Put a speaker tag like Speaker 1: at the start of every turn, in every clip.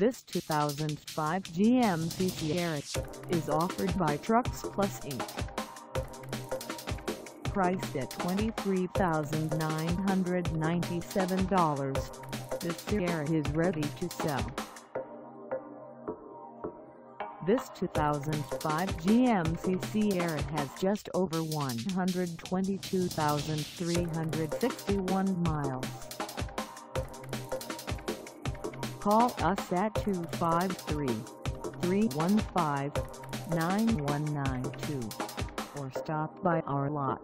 Speaker 1: This 2005 GMC Sierra is offered by Trucks Plus Inc. Priced at $23,997, this Sierra is ready to sell. This 2005 GMC Sierra has just over 122,361 miles. Call us at 253-315-9192 or stop by our lot.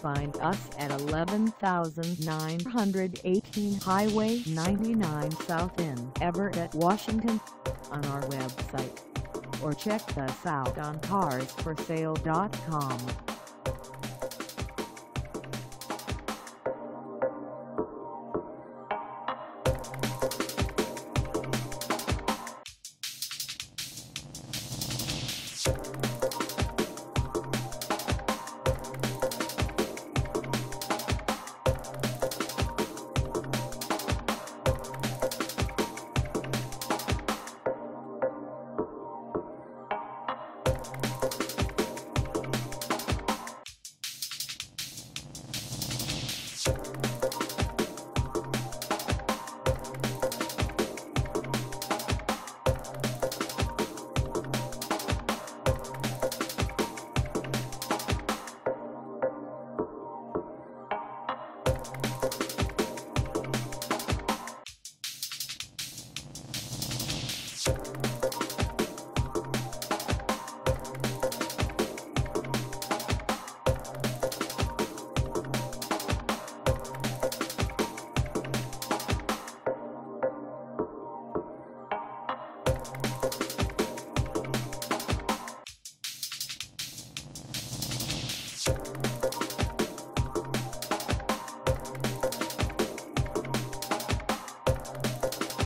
Speaker 1: Find us at 11918 Highway 99 South in Everett, Washington on our website or check us out on carsforsale.com.
Speaker 2: Thank